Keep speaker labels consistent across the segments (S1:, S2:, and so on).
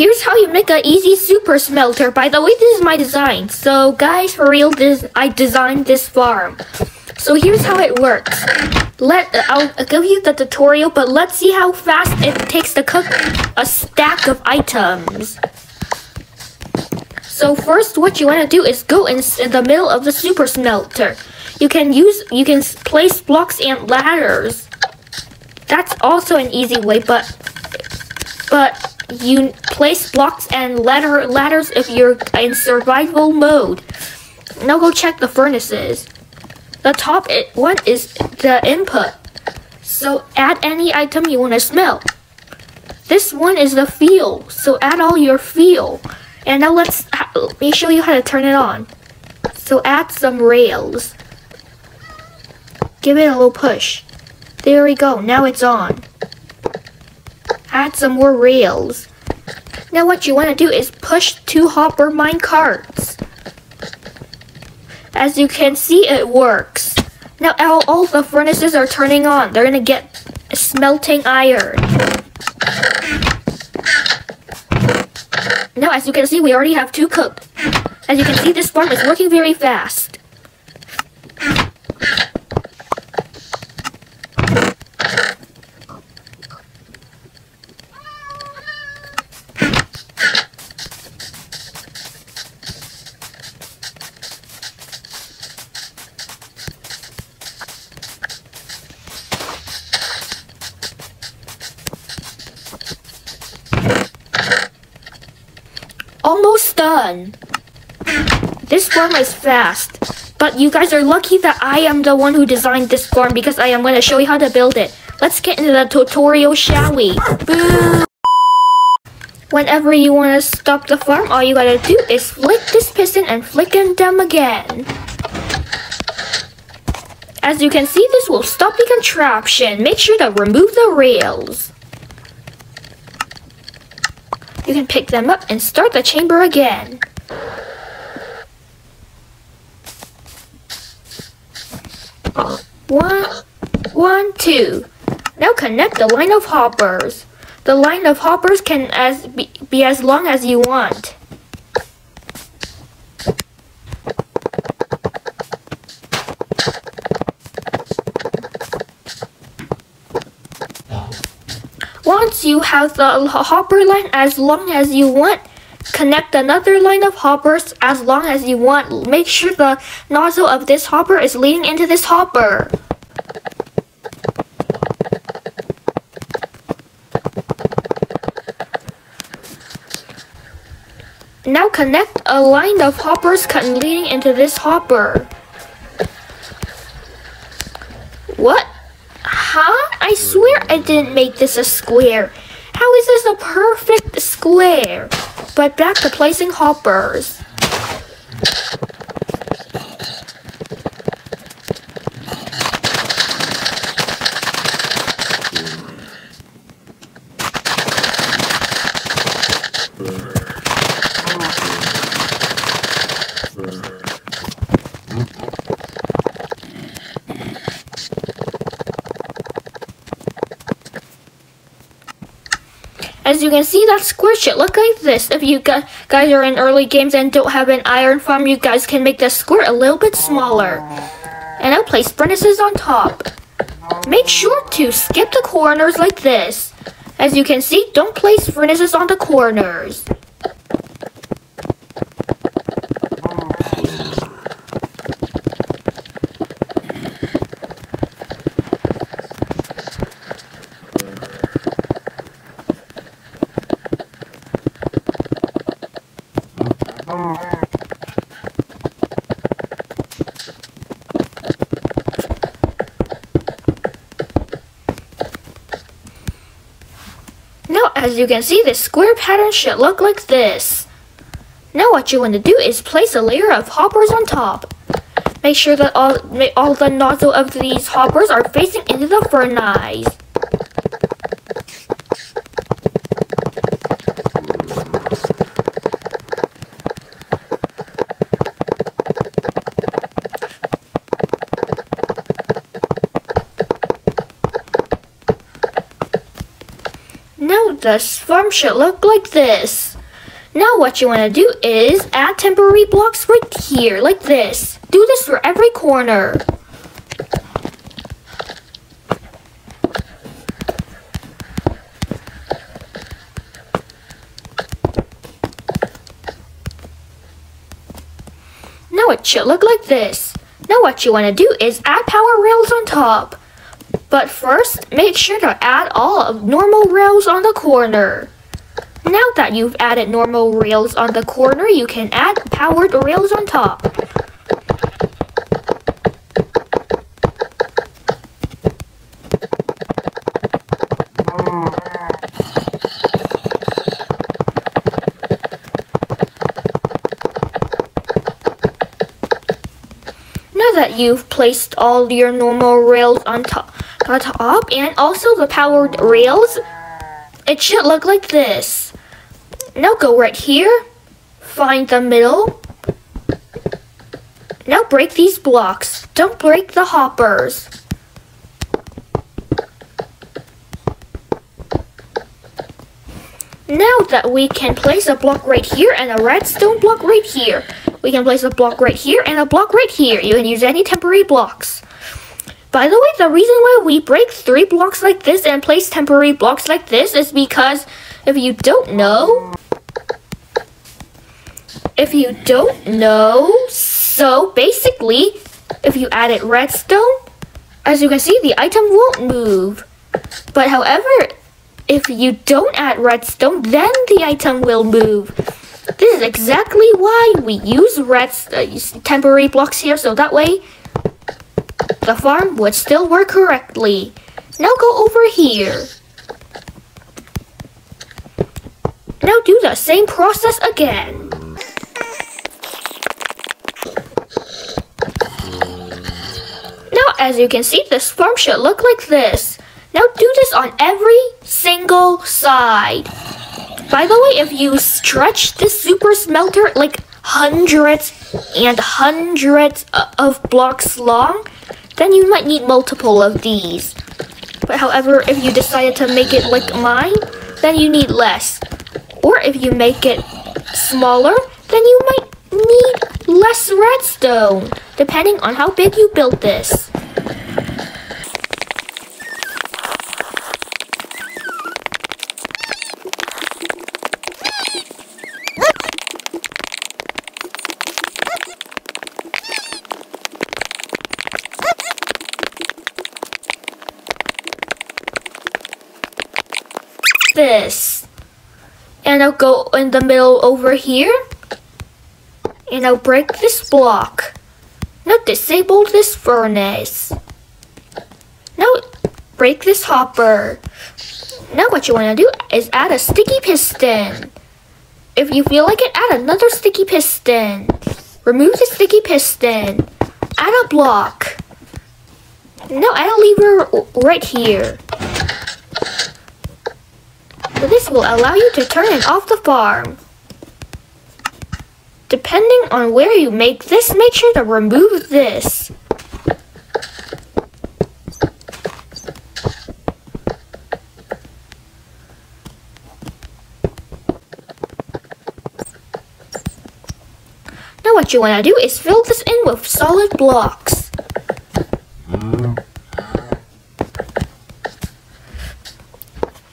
S1: Here's how you make an easy super smelter. By the way, this is my design. So guys, for real, this I designed this farm. So here's how it works. Let I'll, give you the tutorial, but let's see how fast it takes to cook a stack of items. So first, what you want to do is go in, in the middle of the super smelter. You can use you can place blocks and ladders. That's also an easy way, but but you place blocks and ladder ladders if you're in survival mode. Now go check the furnaces. The top one is the input. So add any item you want to smell. This one is the fuel. So add all your fuel. And now let's let me show you how to turn it on. So add some rails. Give it a little push. There we go. Now it's on add some more rails. Now what you want to do is push two hopper mine carts. As you can see, it works. Now all, all the furnaces are turning on. They're going to get smelting iron. Now as you can see, we already have two cooked. As you can see, this farm is working very fast. This farm is fast. But you guys are lucky that I am the one who designed this farm because I am going to show you how to build it. Let's get into the tutorial, shall we? Boo! Whenever you want to stop the farm, all you gotta do is flick this piston and flick them again. As you can see, this will stop the contraption. Make sure to remove the rails. You can pick them up and start the chamber again. One, one, two. Now connect the line of hoppers. The line of hoppers can as be, be as long as you want. You have the hopper line as long as you want, connect another line of hoppers as long as you want. Make sure the nozzle of this hopper is leading into this hopper. Now connect a line of hoppers leading into this hopper. What? Huh? I swear I didn't make this a square. How is this a perfect square? But back to placing hoppers. As you can see, that square should look like this. If you guys are in early games and don't have an iron farm, you guys can make the square a little bit smaller. And I'll place furnaces on top. Make sure to skip the corners like this. As you can see, don't place furnaces on the corners. Now, as you can see, this square pattern should look like this. Now what you want to do is place a layer of hoppers on top. Make sure that all, all the nozzle of these hoppers are facing into the furnace. Now the farm should look like this. Now what you want to do is add temporary blocks right here, like this. Do this for every corner. Now it should look like this. Now what you want to do is add power rails on top. But first, make sure to add all of normal rails on the corner. Now that you've added normal rails on the corner, you can add powered rails on top. Now that you've placed all your normal rails on top, on top and also the powered rails, it should look like this. Now go right here, find the middle. Now break these blocks. Don't break the hoppers. Now that we can place a block right here and a redstone block right here. We can place a block right here and a block right here. You can use any temporary blocks. By the way, the reason why we break three blocks like this and place temporary blocks like this is because if you don't know, if you don't know, so basically, if you added redstone, as you can see, the item won't move. But however, if you don't add redstone, then the item will move. This is exactly why we use red uh, temporary blocks here, so that way the farm would still work correctly. Now go over here. Now do the same process again. Now as you can see, this farm should look like this. Now do this on every single side. By the way, if you stretch this super smelter like hundreds and hundreds of blocks long, then you might need multiple of these. But however, if you decided to make it like mine, then you need less. Or if you make it smaller, then you might need less redstone, depending on how big you build this. This. And I'll go in the middle over here. And I'll break this block. Now disable this furnace. Now break this hopper. Now what you want to do is add a sticky piston. If you feel like it, add another sticky piston. Remove the sticky piston. Add a block. Now add a lever right here. This will allow you to turn it off the farm. Depending on where you make this, make sure to remove this. Now what you want to do is fill this in with solid blocks. Mm.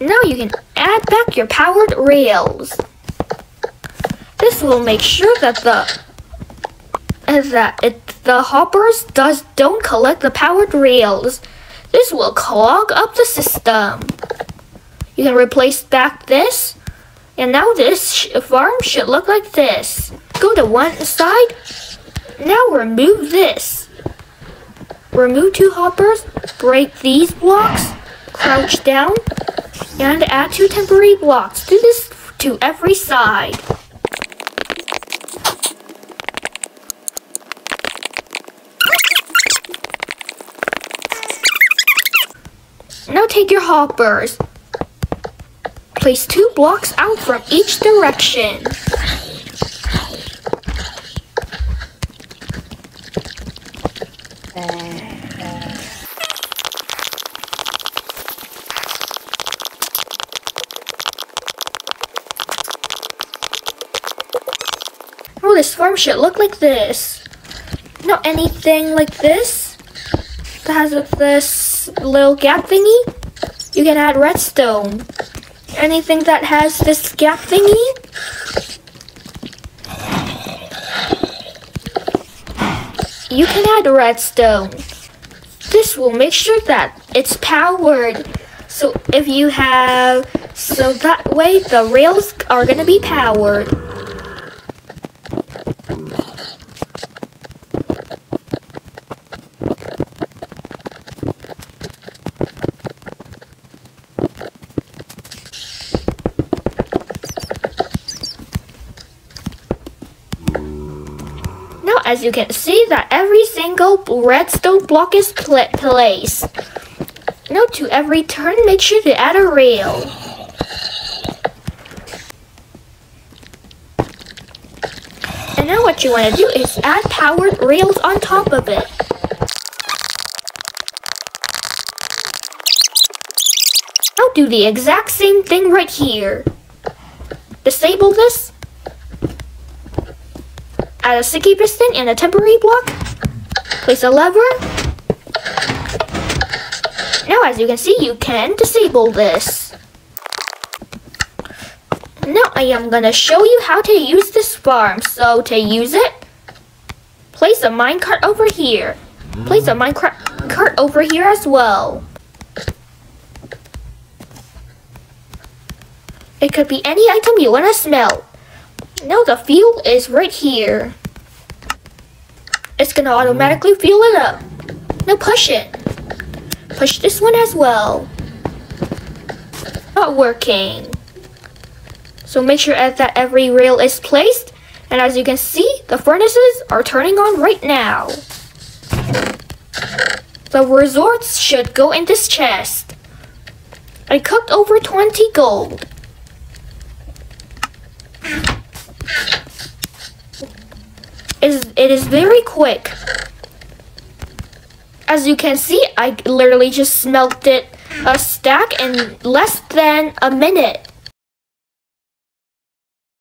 S1: Now you can add back your powered rails. This will make sure that the that it, the hoppers does don't collect the powered rails. This will clog up the system. You can replace back this, and now this farm should look like this. Go to one side. Now remove this. Remove two hoppers. Break these blocks. Crouch down and add two temporary blocks. Do this to every side. Now take your hoppers. Place two blocks out from each direction. this farm should look like this. Not anything like this that has this little gap thingy. You can add redstone. Anything that has this gap thingy. You can add redstone. This will make sure that it's powered. So if you have, so that way the rails are gonna be powered. You can see that every single redstone block is pla placed. Now to every turn make sure to add a rail. And now what you want to do is add powered rails on top of it. Now do the exact same thing right here. Disable this. Add a sticky piston and a temporary block. Place a lever. Now as you can see, you can disable this. Now I am gonna show you how to use this farm. So to use it, place a minecart over here. Place a minecart cart over here as well. It could be any item you want to smelt. Now the fuel is right here. It's gonna automatically fuel it up. Now push it. Push this one as well. Not working. So make sure that every rail is placed. And as you can see, the furnaces are turning on right now. The resorts should go in this chest. I cooked over 20 gold. Is, it is very quick. As you can see, I literally just smelted a stack in less than a minute.